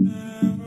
Mm-hmm.